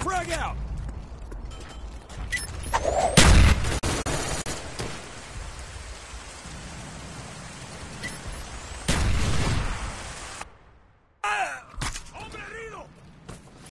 Frag out!